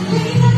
你